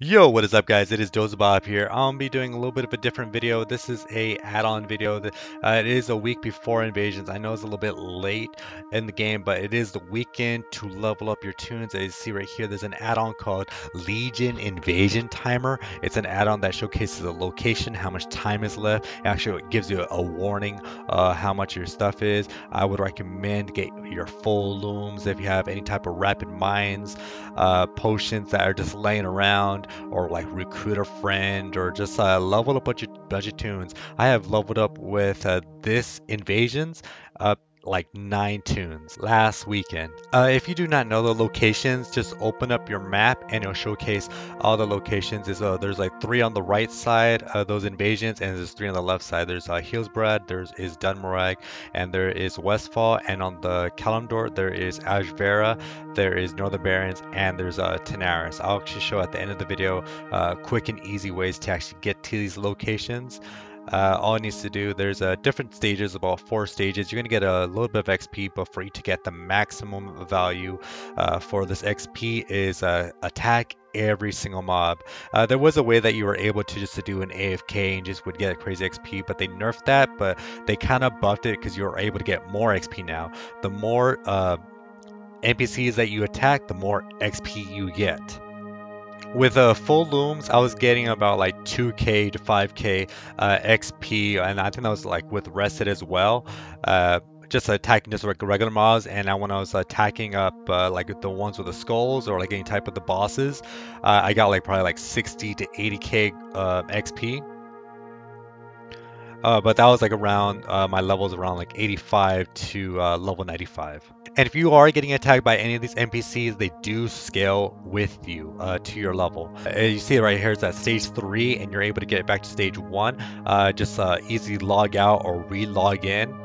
Yo, what is up guys? It is Dozerbob here. I'll be doing a little bit of a different video. This is a add-on video. Uh, it is a week before Invasions. I know it's a little bit late in the game, but it is the weekend to level up your toons. As you see right here, there's an add-on called Legion Invasion Timer. It's an add-on that showcases the location, how much time is left. Actually, it gives you a warning uh, how much your stuff is. I would recommend get your full looms if you have any type of rapid minds, uh, potions that are just laying around or like recruit a friend or just uh, level up budget budget toons. I have leveled up with uh, this invasions. Uh, like nine toons last weekend. Uh, if you do not know the locations, just open up your map and it'll showcase all the locations. Is uh, there's like three on the right side of those invasions, and there's three on the left side. There's uh, Hillsbrad, there's is Dun Morogh, and there is Westfall, and on the Kalimdor there is Azshara, there is Northern Barrens, and there's uh, Tanaris. I'll actually show at the end of the video uh, quick and easy ways to actually get to these locations uh, all it needs to do, there's uh, different stages, about four stages. You're going to get a little bit of XP, but for you to get the maximum value uh, for this XP is uh, attack every single mob. Uh, there was a way that you were able to just to do an AFK and just would get crazy XP, but they nerfed that, but they kind of buffed it because you're able to get more XP now. The more uh, NPCs that you attack, the more XP you get. With uh, full looms, I was getting about like 2k to 5k uh, XP, and I think that was like with rested as well. Uh, just attacking just like regular mobs, and when I was attacking up uh, like the ones with the skulls or like any type of the bosses, uh, I got like probably like 60 to 80k uh, XP. Uh, but that was like around uh, my levels around like 85 to uh, level 95. And if you are getting attacked by any of these NPCs, they do scale with you uh, to your level. Uh, you see right here, it's at stage 3 and you're able to get back to stage 1. Uh, just easy log out or re-log in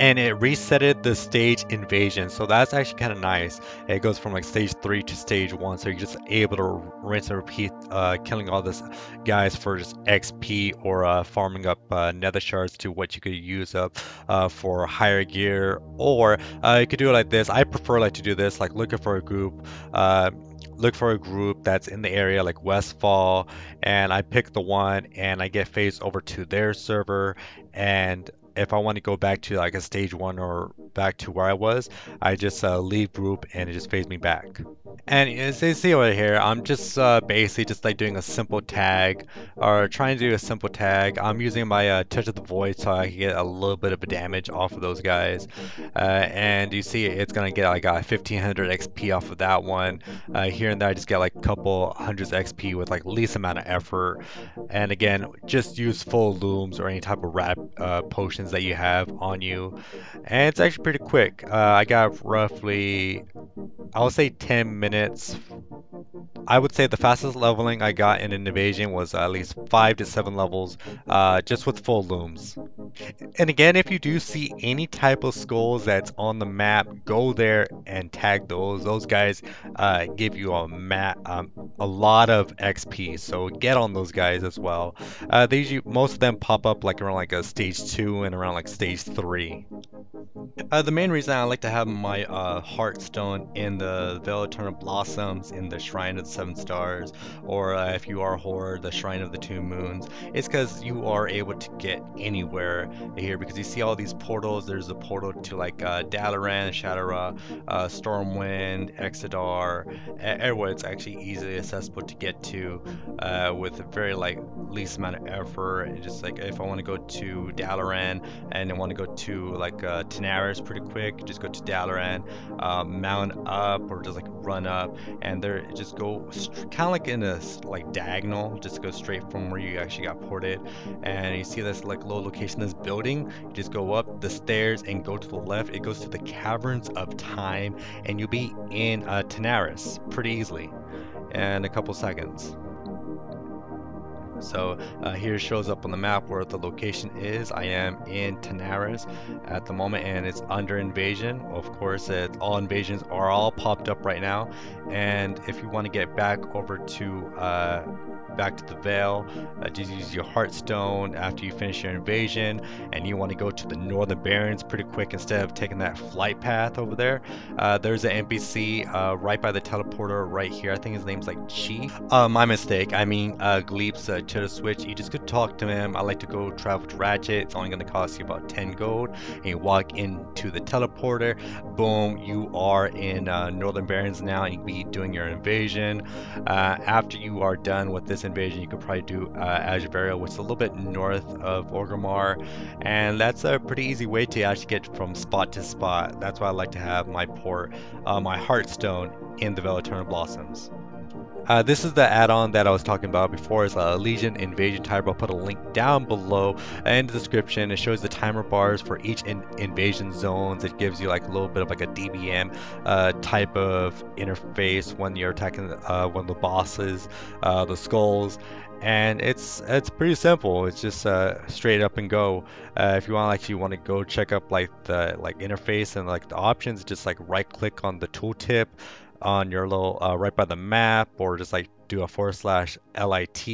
and it resetted the stage invasion. So that's actually kind of nice. It goes from like stage 3 to stage 1 so you're just able to rinse and repeat uh, killing all this guys for just XP or uh, farming up uh, nether shards to what you could use up uh, for higher gear. Or uh, you could do it like this. I prefer like to do this like looking for a group uh, look for a group that's in the area like Westfall and I pick the one and I get phased over to their server and if I want to go back to like a stage one or back to where I was, I just uh, leave group and it just fades me back. And as you see over here, I'm just uh, basically just like doing a simple tag or trying to do a simple tag. I'm using my uh, Touch of the Void so I can get a little bit of damage off of those guys. Uh, and you see it's going to get like a 1500 XP off of that one. Uh, here and there I just get like a couple hundreds XP with like least amount of effort. And again, just use full looms or any type of wrap uh, potions that you have on you. And it's actually pretty quick. Uh, I got roughly, I would say 10 minutes. I would say the fastest leveling I got in an invasion was at least 5 to 7 levels uh, just with full looms. And again, if you do see any type of skulls that's on the map, go there and tag those. Those guys uh, give you a map, um, a lot of XP, so get on those guys as well. Uh, they usually, most of them pop up like around like a stage two and around like stage three. Uh, the main reason I like to have my uh, Hearthstone in the Vale Eternal Blossoms in the Shrine of the Seven Stars, or uh, if you are a Horde, the Shrine of the Two Moons, is because you are able to get anywhere here because you see all these portals. There's a portal to like uh, Dalaran, Shattrath, uh, Stormwind, Exodar, everywhere it's actually easily accessible to get to uh, with a very like least amount of effort. And just like if I want to go to Dalaran and I want to go to like uh, Pretty quick, just go to Dalaran, uh, mount up or just like run up, and there just go kind of like in a like diagonal, just go straight from where you actually got ported, and you see this like low location, this building. You just go up the stairs and go to the left. It goes to the Caverns of Time, and you'll be in uh, Tanaris pretty easily in a couple seconds. So uh, here shows up on the map where the location is. I am in Tanaris at the moment and it's under invasion. Of course, it, all invasions are all popped up right now. And if you want to get back over to uh, back to the Vale, uh, just use your Hearthstone after you finish your invasion, and you want to go to the Northern Barrens pretty quick instead of taking that flight path over there. Uh, there's an NPC uh, right by the teleporter right here. I think his name's like Chief. Uh, my mistake. I mean uh, Gleeps uh, to the switch. You just could talk to him. I like to go travel to Ratchet. It's only going to cost you about 10 gold. And you walk into the teleporter. Boom, you are in uh, Northern Barrens now, and you can be doing your invasion. Uh, after you are done with this invasion, you could probably do uh, Azshara which is a little bit north of Orgrimmar, and that's a pretty easy way to actually get from spot to spot. That's why I like to have my port, uh, my Hearthstone in the Eternal Blossoms. Uh, this is the add-on that I was talking about before. It's a Legion Invasion Timer. I'll put a link down below in the description. It shows the timer bars for each in invasion zones. It gives you like a little bit of like a DBM uh, type of interface when you're attacking uh, one of the bosses, uh, the skulls, and it's it's pretty simple. It's just uh, straight up and go. Uh, if you want like you want to go check up like the like interface and like the options, just like right click on the tooltip on your little uh, right by the map or just like do a forward slash lit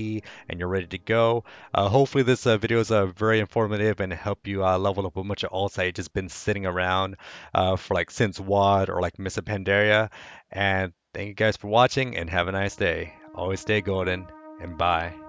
and you're ready to go. Uh, hopefully this uh, video is uh, very informative and help you uh, level up a bunch of alts that just been sitting around uh, for like since WoD or like Mists of Pandaria. And thank you guys for watching and have a nice day. Always stay golden and bye